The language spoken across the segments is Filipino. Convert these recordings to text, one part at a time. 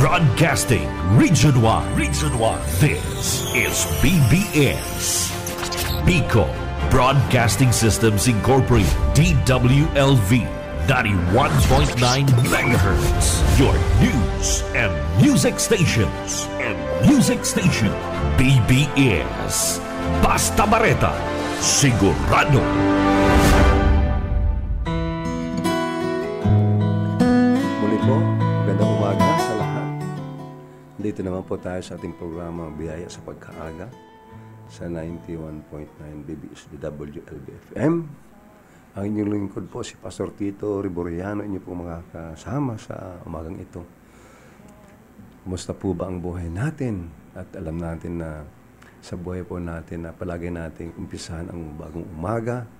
Broadcasting Region 1. Region 1. This is BBS. Bico Broadcasting Systems Incorporated. DWLV. 91.9 megahertz. Your news and music stations. And music station. BBS. Basta Bareta. Sigurado. Muli Dito naman po tayo sa ating programa Biyaya sa Pagkaaga sa 91.9 BBSDW LBFM. Ang inyong lingkod po si Pastor Tito Riboriano, inyo po mga kasama sa umagang ito. Kumusta po ba ang buhay natin? At alam natin na sa buhay po natin na palagi nating umpisahan ang bagong umaga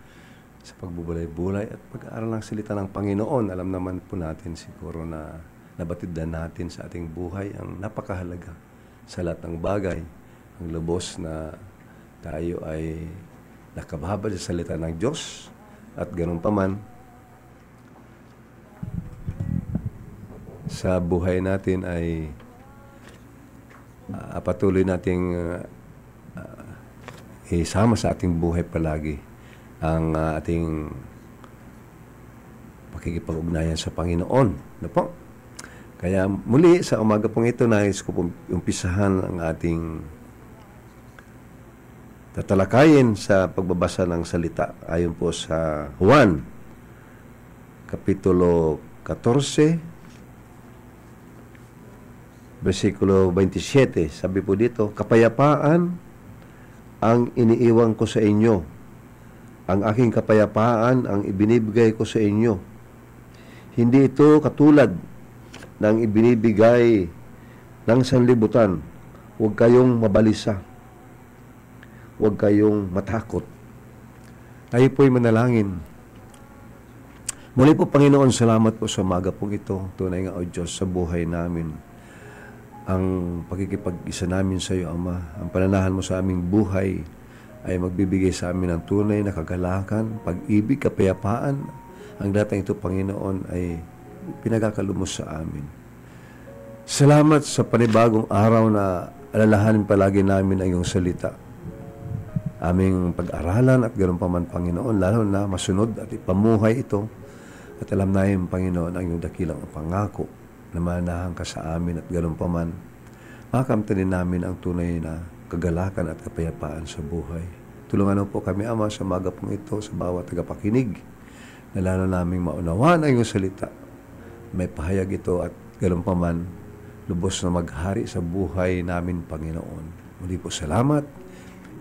sa pagbubulay-bulay at pag-aaral ng salita ng Panginoon. Alam naman po natin siguro na nabatid na natin sa ating buhay ang napakahalaga sa lahat ng bagay. Ang lubos na tayo ay nakababad sa salita ng Diyos at ganun pa man sa buhay natin ay uh, patuloy nating uh, uh, isama sa ating buhay palagi ang uh, ating pakikipag-ugnayan sa Panginoon. Ano po? Kaya muli sa umaga pong ito, nais ko pong umpisahan ang ating tatalakayin sa pagbabasa ng salita ayon po sa Juan, Kapitulo 14, versikulo 27. Sabi po dito, Kapayapaan ang iniiwan ko sa inyo. Ang aking kapayapaan ang ibinibigay ko sa inyo. Hindi ito katulad ng ibinibigay ng sanlibutan. Huwag kayong mabalisa. Huwag kayong matakot. Tayo po'y manalangin. Muli po, Panginoon, salamat po sa maga pong ito. Tunay nga, O Diyos, sa buhay namin. Ang pagkikipag-isa namin sa iyo, Ama, ang pananahan mo sa aming buhay ay magbibigay sa amin ng tunay na kagalakan, pag-ibig, kapayapaan. Ang datang ito, Panginoon, ay pinagkakalumos sa amin. Salamat sa panibagong araw na alalahanin palagi namin ang iyong salita. Aming pag-aralan at ganoon pa man, Panginoon, lalo na masunod at ipamuhay ito. At alam namin, Panginoon, ang iyong dakilang pangako na manahan ka sa amin at ganoon pa man, makamtanin namin ang tunay na kagalakan at kapayapaan sa buhay. Tulungan po kami, Ama, sa maga pong ito, sa bawat tagapakinig, na lalo naming maunawaan ang iyong salita. May pahayag ito at ganoon pa man, lubos na maghari sa buhay namin, Panginoon. Muli po salamat.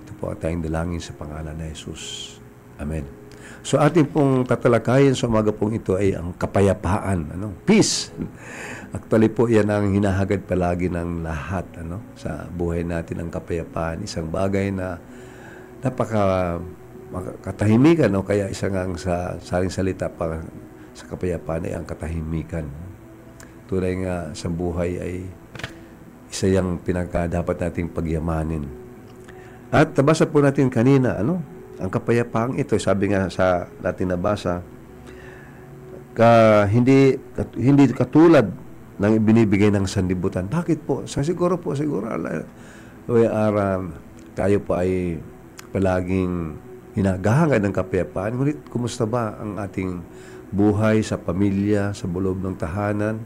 Ito po at tayong dalangin sa pangalan ni Jesus. Amen. So ating pong tatalakayin sa umaga pong ito ay ang kapayapaan, ano? Peace. Actually po yan ang hinahagad palagi ng lahat ano sa buhay natin ang kapayapaan, isang bagay na napaka katahimikan o kaya isang ang sa saring salita pa sa kapayapaan ay ang katahimikan. Tunay nga sa buhay ay isa yung pinagka dapat nating pagyamanin. At nabasa po natin kanina, ano? Ang kapayapaang ito, sabi nga sa natin nabasa, ka, hindi, kat, hindi katulad ng ibinibigay ng sandibutan. Bakit po? Sa siguro po, siguro, ala, ara, tayo po ay palaging hinagahangad ng kapayapaan. Ngunit, kumusta ba ang ating buhay sa pamilya, sa bulog ng tahanan,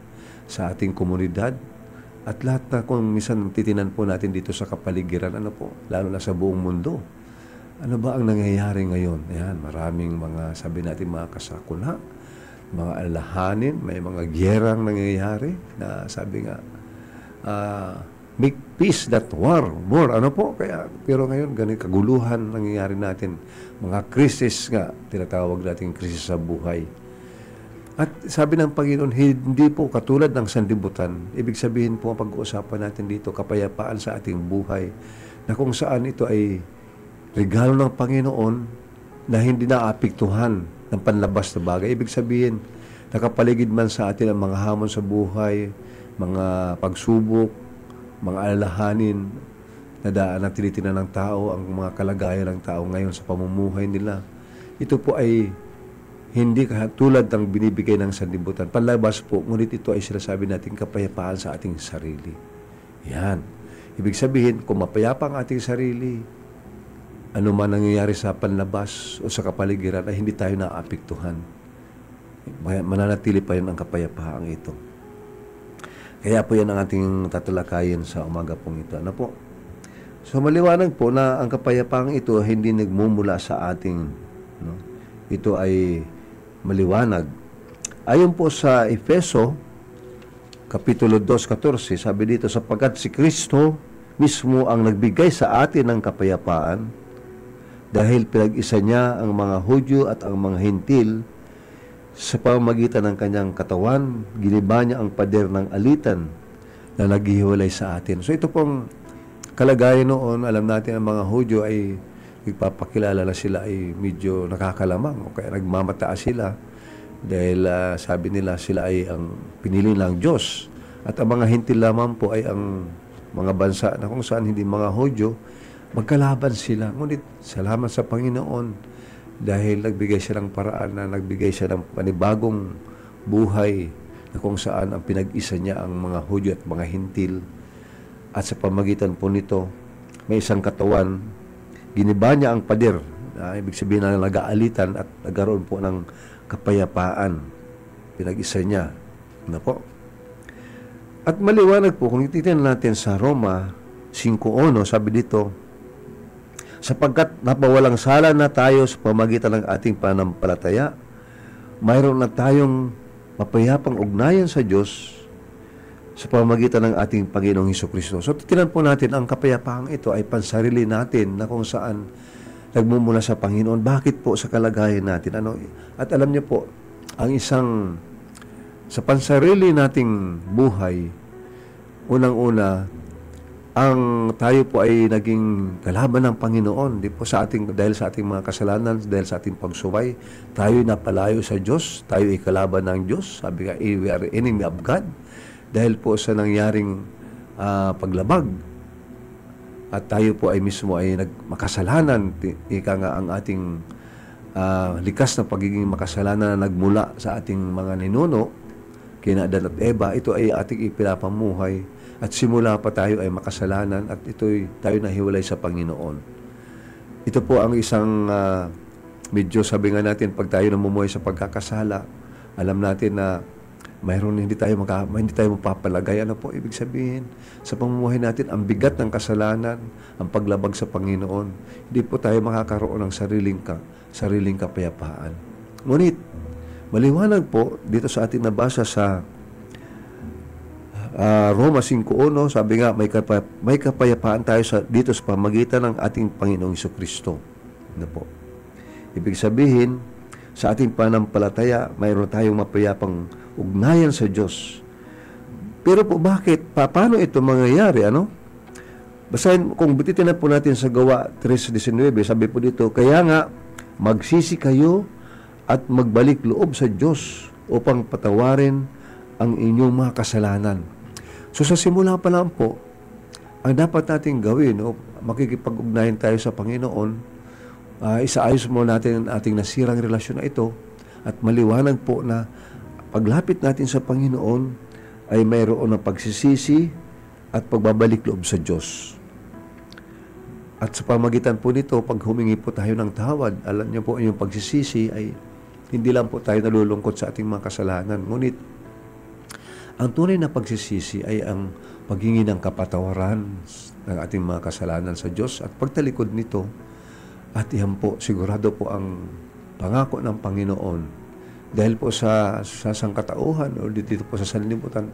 sa ating komunidad? At lahat na kung minsan titinan po natin dito sa kapaligiran, ano po, lalo na sa buong mundo. Ano ba ang nangyayari ngayon? Ayan, maraming mga, sabi natin, mga kasakuna, mga alahanin, may mga gyerang nangyayari na sabi nga, uh, make peace that war more. Ano po? Kaya, pero ngayon, ganun kaguluhan nangyayari natin. Mga krisis nga, tinatawag natin krisis sa buhay. At sabi ng Panginoon, hindi po katulad ng sandibutan. Ibig sabihin po, ang pag-uusapan natin dito, kapayapaan sa ating buhay, na kung saan ito ay regalo ng Panginoon na hindi naapektuhan ng panlabas na bagay. Ibig sabihin, nakapaligid man sa atin ang mga hamon sa buhay, mga pagsubok, mga alalahanin na daan na tinitinan ng tao, ang mga kalagayan ng tao ngayon sa pamumuhay nila. Ito po ay hindi tulad ng binibigay ng sanlibutan. Palabas po, ngunit ito ay sinasabi natin kapayapaan sa ating sarili. Yan. Ibig sabihin, kung mapayapa ang ating sarili, ano man nangyayari sa panlabas o sa kapaligiran ay hindi tayo naapektuhan. Mananatili pa yun ang kapayapaang ito. Kaya po yan ang ating tatalakayin sa umaga pong ito. Ano po? So maliwanag po na ang kapayapaang ito hindi nagmumula sa ating no? ito ay maliwanag. Ayon po sa Efeso, Kapitulo 2.14, sabi dito, sapagkat si Kristo mismo ang nagbigay sa atin ng kapayapaan dahil pinag-isa niya ang mga Hudyo at ang mga Hintil sa pamamagitan ng kanyang katawan, giniba niya ang pader ng alitan na naghihiwalay sa atin. So ito pong kalagayan noon, alam natin ang mga Hudyo ay nagpapakilala na sila ay medyo nakakalamang o kaya nagmamataas sila. Dahil uh, sabi nila sila ay ang pinili ng Diyos. At ang mga hintil lamang po ay ang mga bansa na kung saan hindi mga Hodyo magkalaban sila. Ngunit salamat sa Panginoon dahil nagbigay siya ng paraan na nagbigay siya ng panibagong buhay na kung saan ang pinag-isa niya ang mga Hudyo at mga hintil. At sa pamagitan po nito may isang katawan giniba niya ang pader. Uh, ibig sabihin na nag-aalitan at nagkaroon po ng kapayapaan. Pinag-isa niya. Ano po? At maliwanag po, kung ititin natin sa Roma 5.1, sabi dito, sapagkat napawalang sala na tayo sa pamagitan ng ating panampalataya, mayroon na tayong mapayapang ugnayan sa Diyos sa pamamagitan ng ating Panginoong Heso Kristo. So, titinan po natin, ang kapayapaang ito ay pansarili natin na kung saan nagmumula sa Panginoon. Bakit po sa kalagayan natin? Ano? At alam niyo po, ang isang sa pansarili nating buhay, unang-una, ang tayo po ay naging kalaban ng Panginoon di po sa ating dahil sa ating mga kasalanan dahil sa ating pagsuway tayo napalayo sa Diyos tayo ay kalaban ng Diyos sabi eh, we are enemy of God dahil po sa nangyaring uh, paglabag. At tayo po ay mismo ay nagmakasalanan. Ika nga ang ating uh, likas na pagiging makasalanan na nagmula sa ating mga ninuno kina Adan at Eva. Ito ay ating ipinapamuhay at simula pa tayo ay makasalanan at ito'y tayo nahiwalay sa Panginoon. Ito po ang isang uh, medyo sabi nga natin pag tayo namumuhay sa pagkakasala alam natin na mayroon hindi tayo maka, hindi tayo mapapalagay. Ano po ibig sabihin? Sa pamumuhay natin, ang bigat ng kasalanan, ang paglabag sa Panginoon, hindi po tayo makakaroon ng sariling, ka, sariling kapayapaan. Ngunit, maliwanag po dito sa ating nabasa sa uh, Roma 5.1, sabi nga, may, kapay, may kapayapaan tayo sa, dito sa pamagitan ng ating Panginoong Iso Kristo. Ano po? Ibig sabihin, sa ating panampalataya, mayroon tayong mapayapang ugnayan sa Diyos. Pero po bakit? Pa, paano ito mangyayari? Ano? Basahin, kung butitin po natin sa gawa 3.19, sabi po dito, Kaya nga, magsisi kayo at magbalik loob sa Diyos upang patawarin ang inyong mga kasalanan. So sa simula pa lang po, ang dapat nating gawin, o makikipag-ugnayan tayo sa Panginoon, uh, isaayos mo natin ang ating nasirang relasyon na ito at maliwanag po na paglapit natin sa Panginoon ay mayroon ng pagsisisi at pagbabalik loob sa Diyos. At sa pamagitan po nito, pag humingi po tayo ng tawad, alam niyo po yung pagsisisi ay hindi lang po tayo nalulungkot sa ating mga kasalanan. Ngunit, ang tunay na pagsisisi ay ang paghingi ng kapatawaran ng ating mga kasalanan sa Diyos at pagtalikod nito at iyan po, sigurado po ang pangako ng Panginoon dahil po sa, sa sangkatauhan o dito po sa sanlibutan,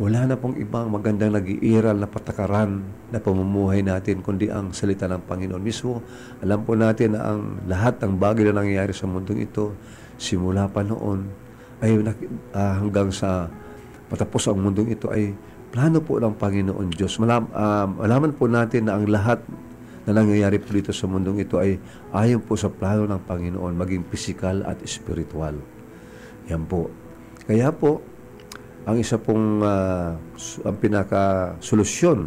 wala na pong ibang magandang nag-iiral na patakaran na pamumuhay natin kundi ang salita ng Panginoon mismo. Alam po natin na ang lahat ng bagay na nangyayari sa mundong ito, simula pa noon, ay uh, hanggang sa patapos ang mundong ito ay plano po ng Panginoon Diyos. Malam, uh, malaman po natin na ang lahat na nangyayari po dito sa mundong ito ay ayon po sa plano ng Panginoon, maging pisikal at spiritual. Yan po. Kaya po, ang isa pong uh, ang pinaka-solusyon,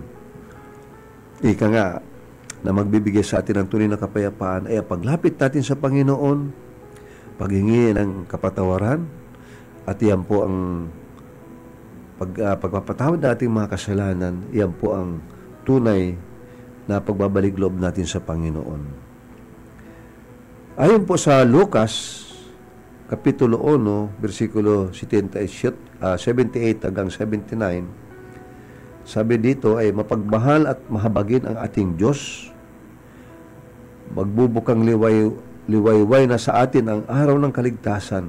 ika nga, na magbibigay sa atin ng tunay na kapayapaan ay paglapit natin sa Panginoon, paghingi ng kapatawaran at iyan po ang pag, uh, pagpapatawad natin mga kasalanan, iyan po ang tunay na pagbabalik loob natin sa Panginoon. Ayon po sa Lucas, Kapitulo 1, versikulo 78, uh, 78 hanggang 79, sabi dito ay mapagmahal at mahabagin ang ating Diyos. Magbubukang liway, liwayway na sa atin ang araw ng kaligtasan.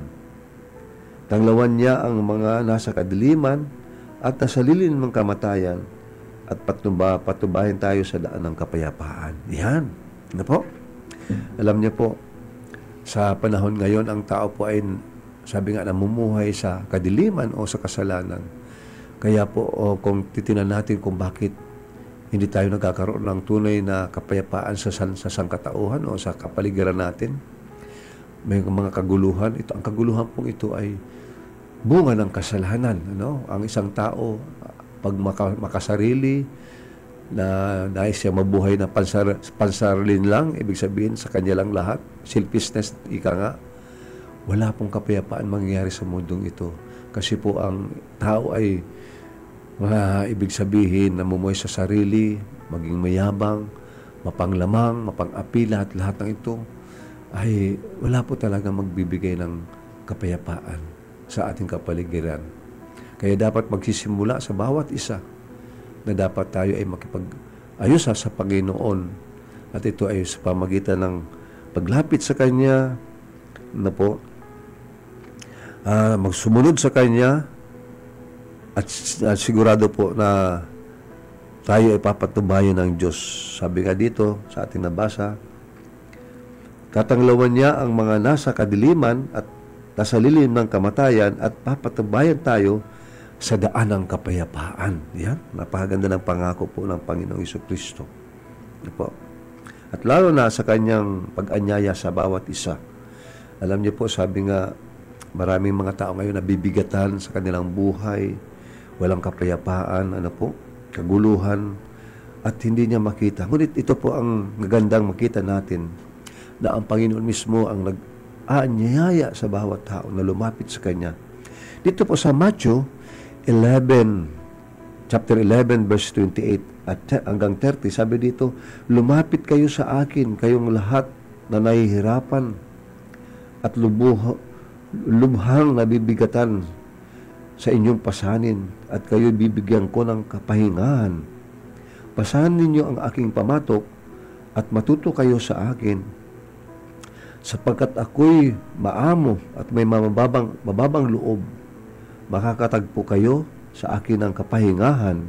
Tanglawan niya ang mga nasa kadiliman at nasa lilim ng kamatayan at patuba, patubahin tayo sa daan ng kapayapaan. Yan. Ano po? Alam niyo po, sa panahon ngayon, ang tao po ay, sabi nga, namumuhay sa kadiliman o sa kasalanan kaya po, o kung titinan natin kung bakit hindi tayo nagkakaroon ng tunay na kapayapaan sa, san, sa sangkatauhan o sa kapaligiran natin, may mga kaguluhan. Ito, ang kaguluhan pong ito ay bunga ng kasalanan. Ano? Ang isang tao, pag maka, makasarili, na nais siya mabuhay na pansar, pansarlin lang, ibig sabihin sa kanya lang lahat, selfishness, ika nga, wala pong kapayapaan mangyayari sa mundong ito. Kasi po ang tao ay mga ibig sabihin, namumuhay sa sarili, maging mayabang, mapanglamang, mapang-api, lahat-lahat ng ito, ay wala po talaga magbibigay ng kapayapaan sa ating kapaligiran. Kaya dapat magsisimula sa bawat isa na dapat tayo ay makipag-ayos sa Panginoon at ito ay sa pamagitan ng paglapit sa Kanya na po uh, magsumunod sa Kanya at uh, sigurado po na tayo ay papatubayan ng Diyos. Sabi nga dito sa ating nabasa, katanglawan niya ang mga nasa kadiliman at nasa lilim ng kamatayan at papatubayan tayo sa daan ng kapayapaan. Yan, napakaganda ng pangako po ng Panginoong Iso Kristo. Po. At lalo na sa kanyang pag-anyaya sa bawat isa. Alam niyo po, sabi nga, maraming mga tao ngayon nabibigatan sa kanilang buhay, walang kapayapaan, ano po, kaguluhan, at hindi niya makita. Ngunit ito po ang magandang makita natin na ang Panginoon mismo ang nag-aanyaya sa bawat tao na lumapit sa Kanya. Dito po sa Matthew 11, chapter 11, verse 28 at hanggang 30, sabi dito, Lumapit kayo sa akin, kayong lahat na nahihirapan at lubuh, lubhang nabibigatan sa inyong pasanin at kayo bibigyan ko ng kapahingahan. Pasanin ninyo ang aking pamatok at matuto kayo sa akin sapagkat ako'y maamo at may mababang, mababang loob. Makakatagpo kayo sa akin ng kapahingahan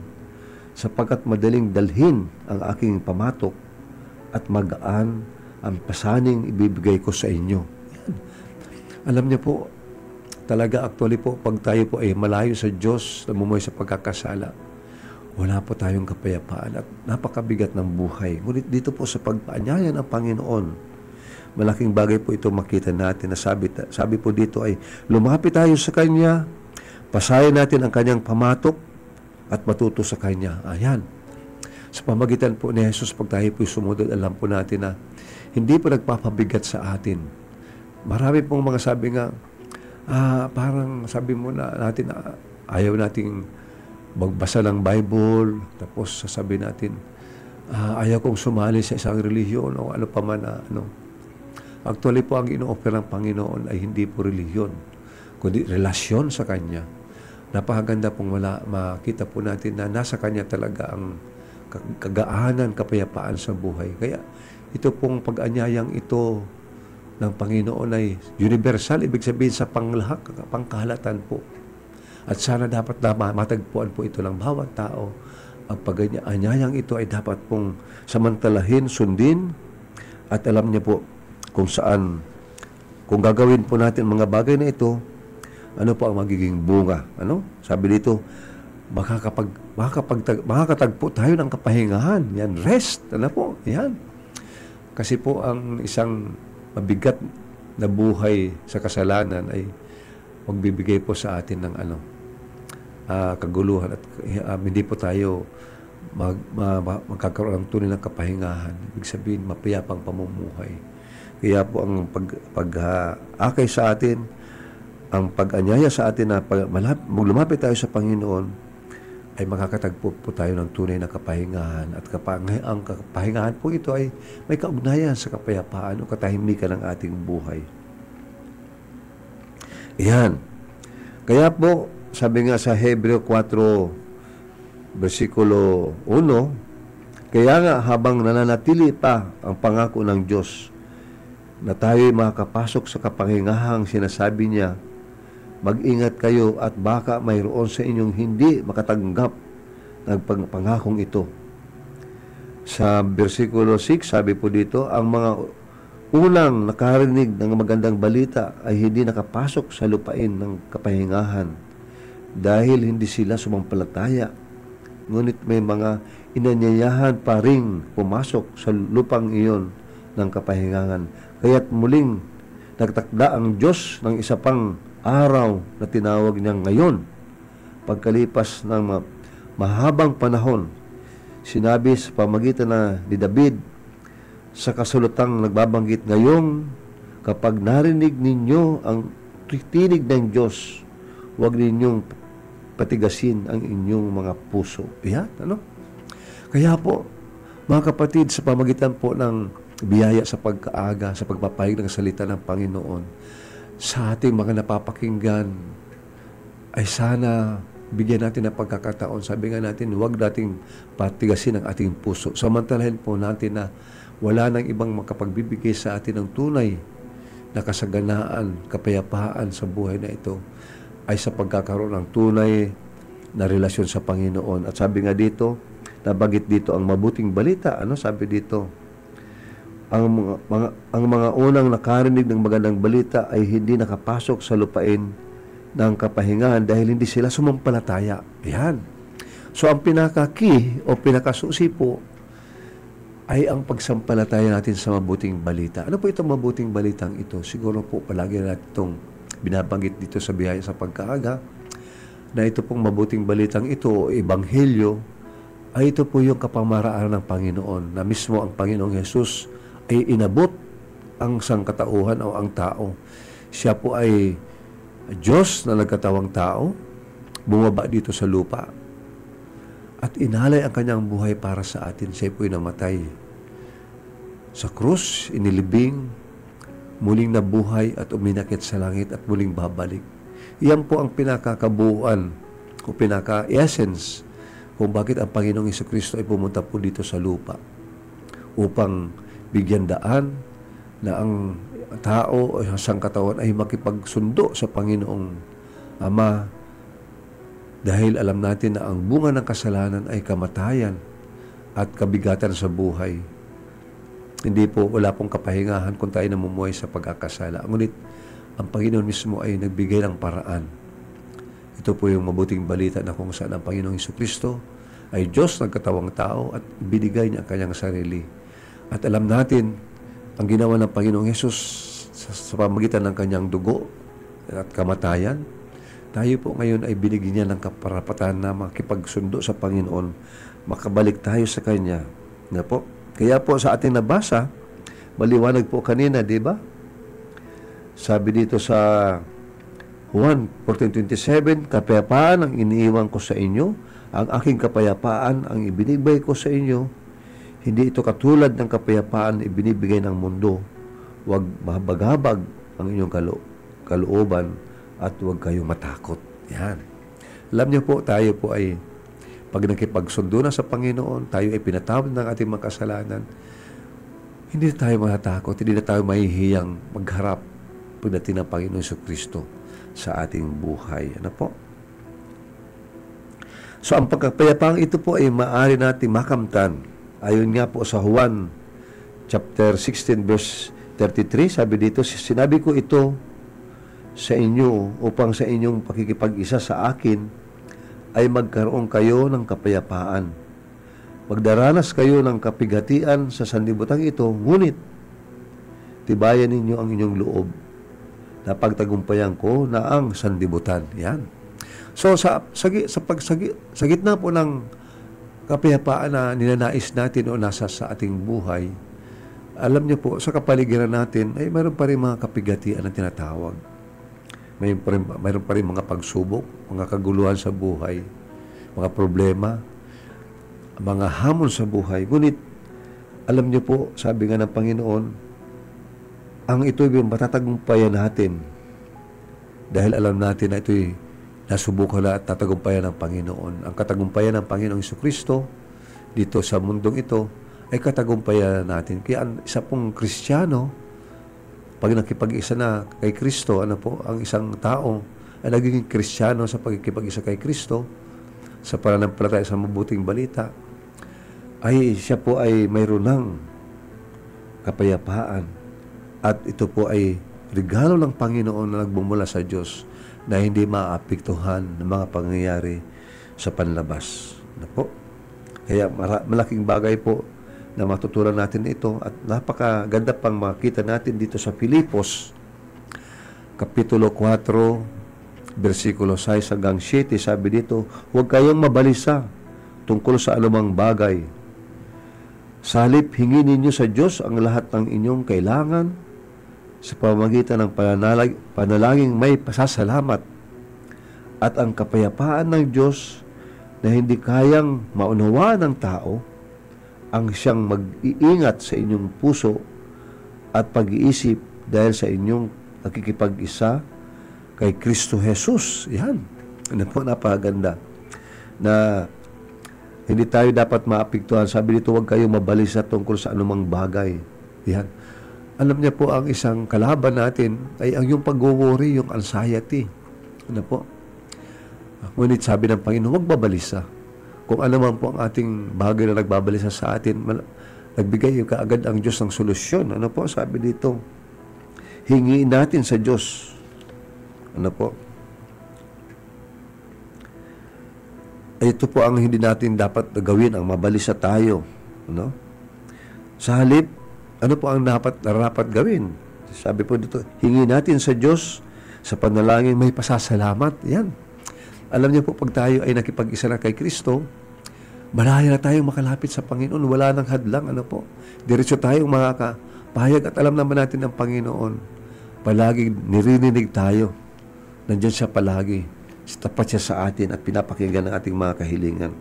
sapagkat madaling dalhin ang aking pamatok at magaan ang pasaning ibibigay ko sa inyo. Yan. Alam niyo po, Talaga actually po, pag tayo po ay malayo sa Diyos, namumuhay sa pagkakasala, wala po tayong kapayapaan at napakabigat ng buhay. Ngunit dito po sa pagpaanyaya ng Panginoon, malaking bagay po ito makita natin na sabi, sabi po dito ay lumapit tayo sa Kanya, pasayan natin ang Kanyang pamatok at matuto sa Kanya. Ayan. Sa pamagitan po ni Jesus, pag tayo po sumunod, alam po natin na hindi po nagpapabigat sa atin. Marami pong mga sabi nga, ah, parang sabi mo na natin, ah, ayaw nating magbasa ng Bible, tapos sasabi natin, ah, ayaw kong sumali sa isang relihiyon o ano pa man na ano. Actually po, ang ino-offer ng Panginoon ay hindi po relihiyon, kundi relasyon sa Kanya. Napakaganda pong wala, makita po natin na nasa Kanya talaga ang kagaanan, kapayapaan sa buhay. Kaya ito pong pag-anyayang ito ng Panginoon ay universal, ibig sabihin sa panglahak, pangkahalatan po. At sana dapat na matagpuan po ito ng bawat tao. Ang pag-anyayang ito ay dapat pong samantalahin, sundin, at alam niya po kung saan, kung gagawin po natin mga bagay na ito, ano po ang magiging bunga. Ano? Sabi dito, makakapag, makakapag, makakatagpo tayo ng kapahingahan. Yan, rest. Ano po? Yan. Kasi po ang isang mabigat na buhay sa kasalanan ay magbibigay po sa atin ng ano uh, kaguluhan at uh, hindi po tayo mag, ma, magkakaroon ng tunay ng kapahingahan. Ibig sabihin, mapayapang pamumuhay. Kaya po ang pag, pag-akay sa atin, ang pag-anyaya sa atin na pag, tayo sa Panginoon, ay makakatagpo po tayo ng tunay na kapahingahan at kapang, ang kapahingahan po ito ay may kaugnayan sa kapayapaan o katahimikan ng ating buhay. Iyan. Kaya po, sabi nga sa Hebreo 4, versikulo 1, kaya nga habang nananatili pa ang pangako ng Diyos na tayo'y makakapasok sa kapahingahang sinasabi niya Mag-ingat kayo at baka mayroon sa inyong hindi makatanggap ng pangakong ito. Sa versikulo 6, sabi po dito, ang mga unang nakarinig ng magandang balita ay hindi nakapasok sa lupain ng kapahingahan dahil hindi sila sumampalataya. Ngunit may mga inanyayahan pa ring pumasok sa lupang iyon ng kapahingahan. Kaya't muling nagtakda ang Diyos ng isa pang araw na tinawag niya ngayon. Pagkalipas ng mahabang panahon, sinabi sa pamagitan na ni David sa kasulutang nagbabanggit ngayong kapag narinig ninyo ang tinig ng Diyos, huwag ninyong patigasin ang inyong mga puso. Yan, ano? Kaya po, mga kapatid, sa pamagitan po ng biyaya sa pagkaaga, sa pagpapahig ng salita ng Panginoon, sa ating mga napapakinggan ay sana bigyan natin ng pagkakataon. Sabi nga natin, huwag nating patigasin ang ating puso. Samantalahin po natin na wala nang ibang makapagbibigay sa atin ng tunay na kasaganaan, kapayapaan sa buhay na ito ay sa pagkakaroon ng tunay na relasyon sa Panginoon. At sabi nga dito, nabagit dito ang mabuting balita. Ano sabi dito? Ang mga, mga ang mga unang nakarinig ng magandang balita ay hindi nakapasok sa lupain ng kapahingahan dahil hindi sila sumampalataya. Yan. So ang pinakaki o pinakasusi po ay ang pagsampalataya natin sa mabuting balita. Ano po itong mabuting balitang ito? Siguro po palagi natin itong binabanggit dito sa biyaya sa pagkaaga na ito pong mabuting balitang ito o ebanghelyo ay ito po yung kapamaraan ng Panginoon na mismo ang Panginoong Yesus ay inabot ang sangkatauhan o ang tao. Siya po ay Diyos na nagkatawang tao, bumaba dito sa lupa, at inalay ang kanyang buhay para sa atin. Siya po ay namatay. Sa krus, inilibing, muling nabuhay at uminakit sa langit at muling babalik. Iyan po ang pinakakabuuan o pinaka-essence kung bakit ang Panginoong Kristo ay pumunta po dito sa lupa upang bigyan daan na ang tao o sangkatawan ay makipagsundo sa Panginoong Ama dahil alam natin na ang bunga ng kasalanan ay kamatayan at kabigatan sa buhay. Hindi po, wala pong kapahingahan kung tayo namumuhay sa pagkakasala. Ngunit, ang Panginoon mismo ay nagbigay ng paraan. Ito po yung mabuting balita na kung saan ang Panginoong Kristo ay Diyos ng katawang tao at binigay niya ang kanyang sarili at alam natin, ang ginawa ng Panginoong Yesus sa, sa pamagitan ng kanyang dugo at kamatayan, tayo po ngayon ay binigyan niya ng kaparapatan na makipagsundo sa Panginoon, makabalik tayo sa Kanya. Na po? Kaya po sa ating nabasa, maliwanag po kanina, di ba? Sabi dito sa Juan 14.27, Kapayapaan ang iniiwan ko sa inyo, ang aking kapayapaan ang ibinibay ko sa inyo, hindi ito katulad ng kapayapaan na ibinibigay ng mundo. Huwag mahabag-habag ang inyong kalo kalooban at huwag kayong matakot. Yan. Alam niyo po, tayo po ay pag nakipagsundo na sa Panginoon, tayo ay pinatawad ng ating mga kasalanan, hindi tayo matatakot, hindi na tayo mahihiyang magharap pagdating ng Panginoon sa Kristo sa ating buhay. Ano po? So, ang pagkapayapang ito po ay maaari natin makamtan Ayon nga po sa Juan chapter 16 verse 33, sabi dito, sinabi ko ito sa inyo upang sa inyong pakikipag-isa sa akin ay magkaroon kayo ng kapayapaan. Magdaranas kayo ng kapigatian sa sanlibutan ito, ngunit tibayan ninyo ang inyong loob na pagtagumpayan ko na ang sanlibutan. Yan. So sa sa, sa, pag, sa, sa gitna po ng kapayapaan na ninanais natin o nasa sa ating buhay, alam niyo po, sa kapaligiran natin, ay mayroon pa rin mga kapigatian na tinatawag. May pa rin, mayroon pa rin mga pagsubok, mga kaguluhan sa buhay, mga problema, mga hamon sa buhay. Ngunit, alam niyo po, sabi nga ng Panginoon, ang ito'y matatagumpayan natin dahil alam natin na ito'y nasubukan na at tatagumpayan ng Panginoon. Ang katagumpayan ng Panginoong Kristo dito sa mundong ito ay katagumpayan natin. Kaya ang isa pong Kristiyano, pag nakipag-isa na kay Kristo, ano po, ang isang tao ay nagiging Kristiyano sa pagkikipag-isa kay Kristo, sa pananampalataya sa mabuting balita, ay siya po ay mayroon ng kapayapaan. At ito po ay regalo ng Panginoon na nagbumula sa Diyos na hindi maapektuhan ng mga pangyayari sa panlabas. Na po. Kaya malaking bagay po na matutunan natin ito at napakaganda pang makita natin dito sa Filipos Kapitulo 4 versikulo 6 hanggang 7 sabi dito huwag kayong mabalisa tungkol sa anumang bagay salip hingi ninyo sa Diyos ang lahat ng inyong kailangan sa pamamagitan ng panalag, panalangin may pasasalamat at ang kapayapaan ng Diyos na hindi kayang maunawa ng tao ang siyang mag-iingat sa inyong puso at pag-iisip dahil sa inyong nakikipag-isa kay Kristo Jesus. Yan. Ano po, napakaganda. Na hindi tayo dapat maapektuhan. Sabi dito, huwag kayong mabalisa tungkol sa anumang bagay. Yan. Alam niya po, ang isang kalaban natin ay ang yung pag-worry, yung anxiety. Ano po? Ngunit sabi ng Panginoon, huwag mabalisa kung ano man po ang ating bagay na nagbabalisa sa atin, nagbigay kaagad ang Diyos ng solusyon. Ano po sabi dito? Hingiin natin sa Diyos. Ano po? Ito po ang hindi natin dapat gawin, ang mabalisa tayo. Ano? Sa halip, ano po ang dapat, narapat gawin? Sabi po dito, hingi natin sa Diyos sa panalangin may pasasalamat. Yan alam niyo po, pag tayo ay nakipag-isa na kay Kristo, malaya na tayong makalapit sa Panginoon. Wala nang hadlang, ano po. Diretso tayong makakapahayag at alam naman natin ng Panginoon. Palagi nirininig tayo. Nandiyan siya palagi. Tapat siya sa atin at pinapakinggan ng ating mga kahilingan.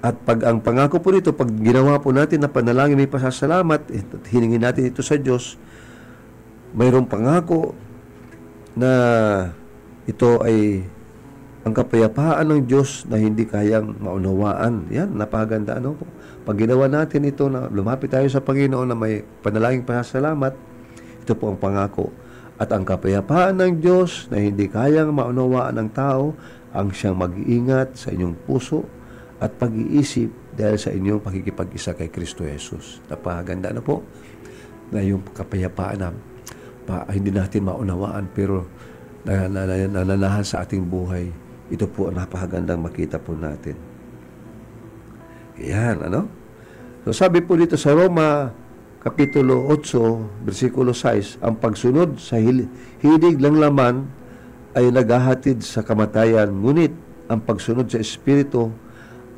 At pag ang pangako po nito, pag ginawa po natin na panalangin may pasasalamat, at hiningin natin ito sa Diyos, mayroong pangako na ito ay ang kapayapaan ng Diyos na hindi kayang maunawaan. Yan, napaganda. Ano? Pag ginawa natin ito, na lumapit tayo sa Panginoon na may panalangin pasasalamat, ito po ang pangako. At ang kapayapaan ng Diyos na hindi kayang maunawaan ng tao, ang siyang mag-iingat sa inyong puso at pag-iisip dahil sa inyong pakikipag-isa kay Kristo Jesus. Napaganda na po na yung kapayapaan na pa, hindi natin maunawaan pero nananahan sa ating buhay ito po ang napakagandang makita po natin. Yan, ano? So sabi po dito sa Roma, Kapitulo 8, versikulo 6, ang pagsunod sa hilig ng laman ay naghahatid sa kamatayan, ngunit ang pagsunod sa Espiritu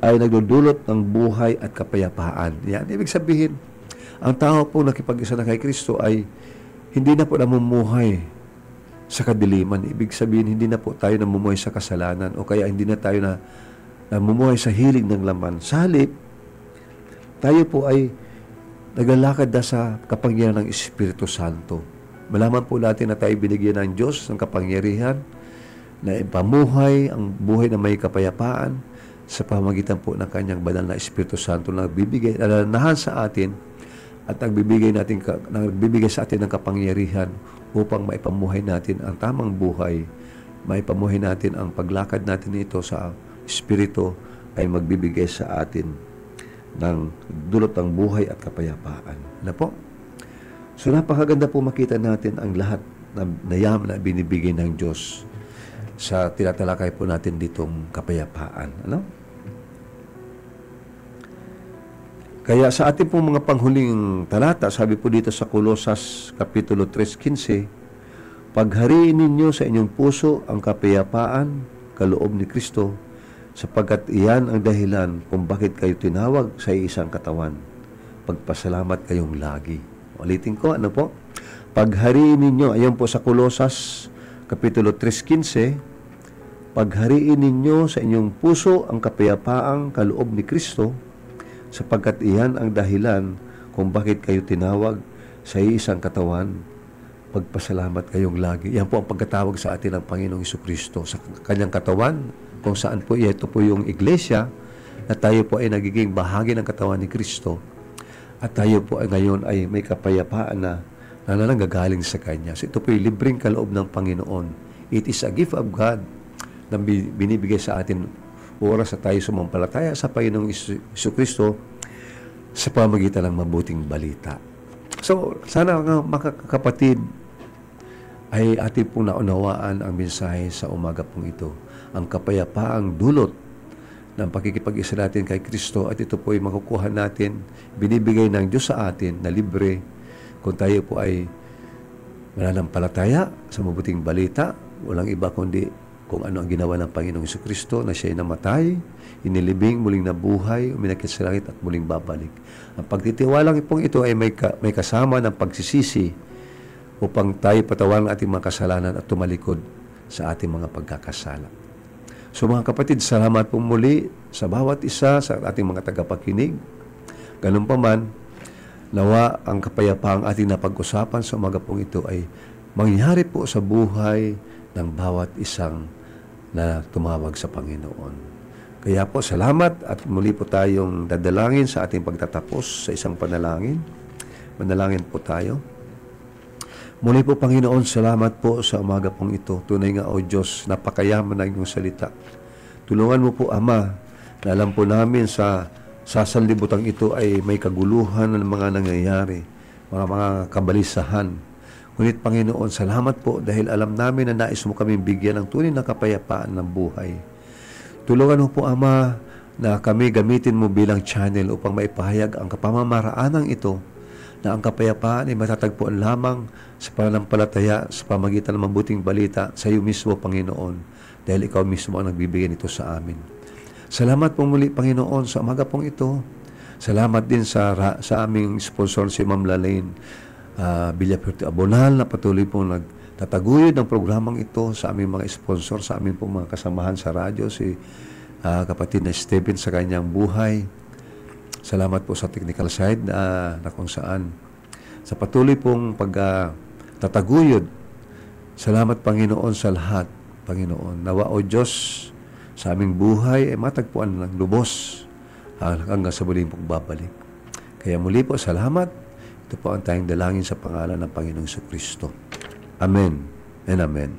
ay nagdudulot ng buhay at kapayapaan. Yan, ibig sabihin, ang tao po nakipag-isa na kay Kristo ay hindi na po namumuhay sa kadiliman. Ibig sabihin, hindi na po tayo namumuhay sa kasalanan o kaya hindi na tayo na namumuhay sa hilig ng laman. Sa halip, tayo po ay naglalakad na sa kapangyarihan ng Espiritu Santo. Malaman po natin na tayo binigyan ng Diyos ng kapangyarihan na ipamuhay ang buhay na may kapayapaan sa pamagitan po ng kanyang banal na Espiritu Santo na nagbibigay, na nanahan sa atin at nagbibigay natin nagbibigay sa atin ng kapangyarihan upang maipamuhay natin ang tamang buhay, maipamuhay natin ang paglakad natin ito sa Espiritu ay magbibigay sa atin ng dulot ng buhay at kapayapaan. Na po? So napakaganda po makita natin ang lahat na nayam na binibigay ng Diyos sa tinatalakay po natin ditong kapayapaan. Ano? Kaya sa ating pong mga panghuling talata, sabi po dito sa Kolosas Kapitulo 3.15, Paghariin ninyo sa inyong puso ang kapayapaan, kaloob ni Kristo, sapagkat iyan ang dahilan kung bakit kayo tinawag sa isang katawan. pagpasalamat kayong lagi. Ulitin ko, ano po? Paghariin ninyo, ayon po sa Kolosas, Kapitulo 3.15, paghariin ninyo sa inyong puso ang kapayapaang kaloob ni Kristo, sapagkat iyan ang dahilan kung bakit kayo tinawag sa isang katawan, pagpasalamat kayong lagi. Yan po ang pagkatawag sa atin ng Panginoong Iso Kristo sa kanyang katawan, kung saan po ito po yung iglesia, na tayo po ay nagiging bahagi ng katawan ni Kristo at tayo po ay ngayon ay may kapayapaan na na nanggagaling sa Kanya. So ito po yung libreng kaloob ng Panginoon. It is a gift of God na binibigay sa atin oras na tayo sumampalataya sa Panginoong Iso Kristo sa pamagitan ng mabuting balita. So, sana mga makakapatid ay ating pong naunawaan ang mensahe sa umaga pong ito. Ang kapayapaang dulot ng pakikipag-isa natin kay Kristo at ito po ay makukuha natin, binibigay ng Diyos sa atin na libre kung tayo po ay mananampalataya sa mabuting balita, walang iba kundi kung ano ang ginawa ng Panginoong Iso Kristo na siya ay namatay, inilibing, muling nabuhay, uminakit sa langit at muling babalik. Ang pagtitiwalang pong ito ay may, ka, may kasama ng pagsisisi upang tayo patawan ang ating mga kasalanan at tumalikod sa ating mga pagkakasala. So mga kapatid, salamat po muli sa bawat isa sa ating mga tagapakinig. Ganun pa man, nawa ang kapayapaang ating napag-usapan sa umaga pong ito ay mangyari po sa buhay ng bawat isang na tumawag sa Panginoon. Kaya po salamat at muli po tayong dadalangin sa ating pagtatapos sa isang panalangin. Manalangin po tayo. Muli po, Panginoon, salamat po sa umaga pong ito. Tunay nga, O Diyos, napakayaman na iyong salita. Tulungan mo po, Ama, na alam po namin sa sasanlibutang ito ay may kaguluhan ng mga nangyayari, mga mga kabalisahan. Ngunit, Panginoon, salamat po dahil alam namin na nais mo kami bigyan ng tunay na kapayapaan ng buhay. Tulungan mo po, Ama, na kami gamitin mo bilang channel upang maipahayag ang kapamamaraan ng ito na ang kapayapaan ay matatagpuan lamang sa pananampalataya sa pamagitan ng mabuting balita sa iyo mismo, Panginoon, dahil ikaw mismo ang nagbibigay nito sa amin. Salamat po muli, Panginoon, sa umaga pong ito. Salamat din sa, sa aming sponsor, si Ma'am Lalaine uh, Villapuerto Abonal, na patuloy pong nagtataguyod ng programang ito sa aming mga sponsor, sa aming pong mga kasamahan sa radyo, si uh, kapatid na Stephen sa kanyang buhay, Salamat po sa technical side na, na kung saan sa patuloy pong pagtataguyod. Uh, salamat Panginoon sa lahat, Panginoon. Nawa o Diyos sa aming buhay ay matagpuan ng lubos hanggang sa muling pagbabalik. Kaya muli po, salamat. Ito po ang tayong dalangin sa pangalan ng Panginoong Kristo. Amen and Amen.